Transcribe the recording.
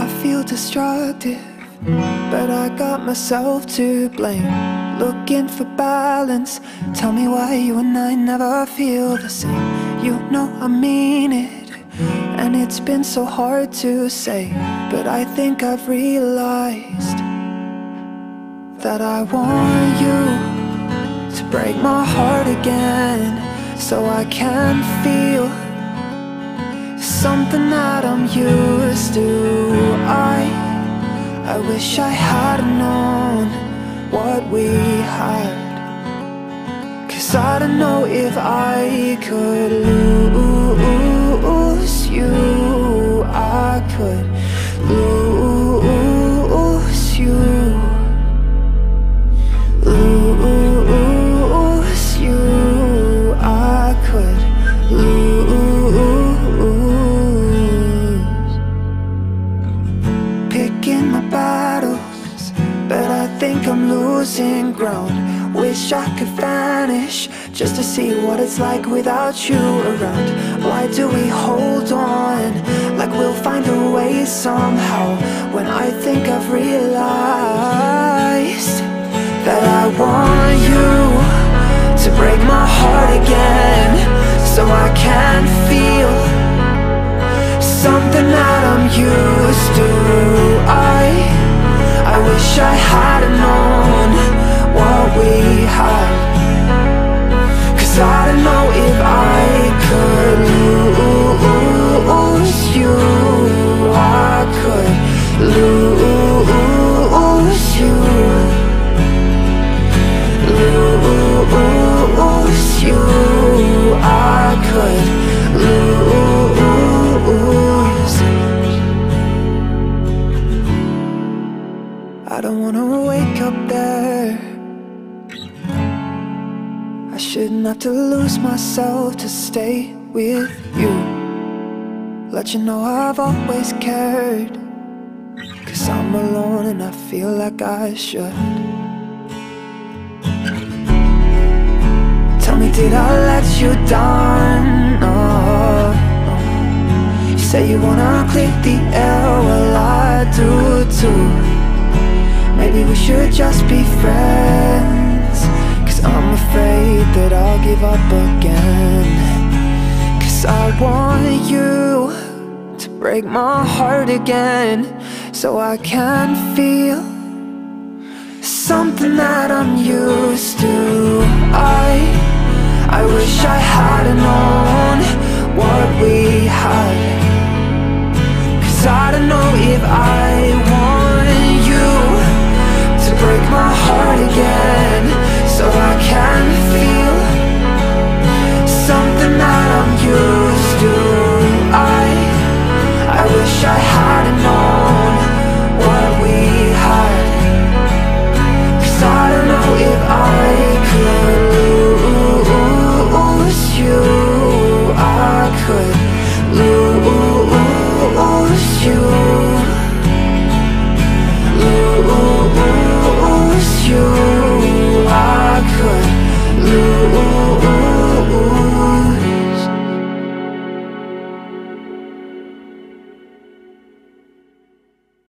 I feel destructive, but I got myself to blame. Looking for balance, tell me why you and I never feel the same. You know I mean it, and it's been so hard to say, but I think I've realized that I want you to break my heart again so I can feel something that I'm used to. I I wish I had known what we had. Cause I don't know if I could I'm losing ground. Wish I could vanish just to see what it's like without you around. Why do we hold on like we'll find a way somehow? When I think I've realized that I want you to break you. I could lose. I don't wanna wake up there. I shouldn't have to lose myself to stay with you. Let you know I've always cared. Cause I'm alone and I feel like I should. Did I let you down? No. You say you wanna clear the air, well, I do too. Maybe we should just be friends. Cause I'm afraid that I'll give up again. Cause I want you to break my heart again so I can feel something that I'm used to. I I wish I had known what we had. Cause I don't know if I